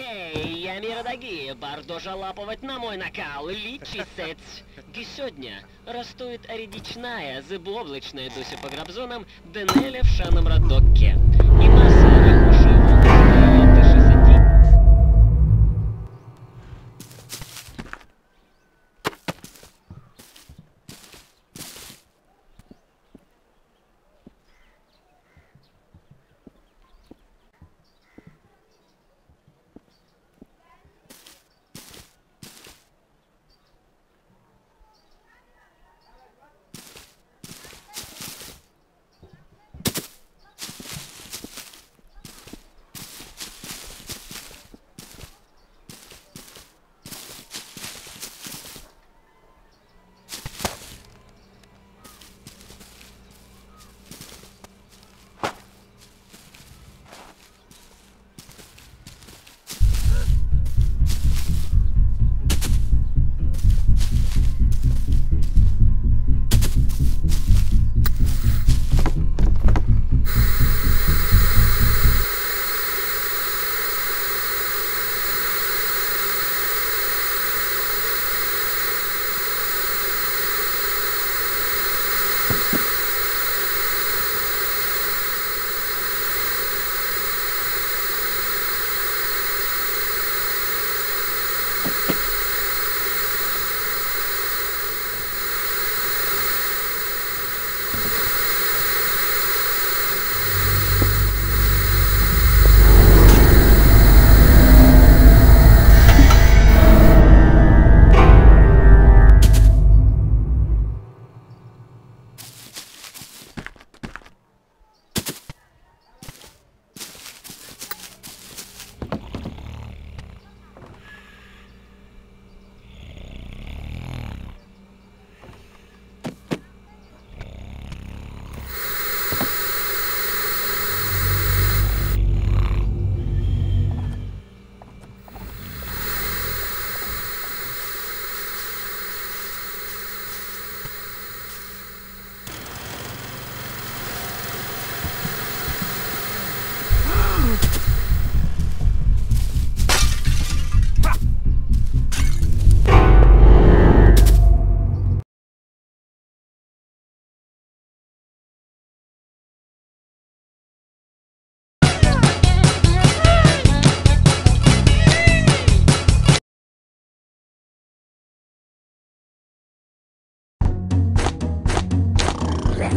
Хей, я миродоги, бардожа лапывать на мой накал, лічисець. Гі сьогодні ростует рідічная, зиблобличная досі по грабзонам Денеля в шаном радокке. І маса рахуши вон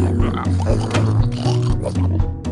Oh, my God.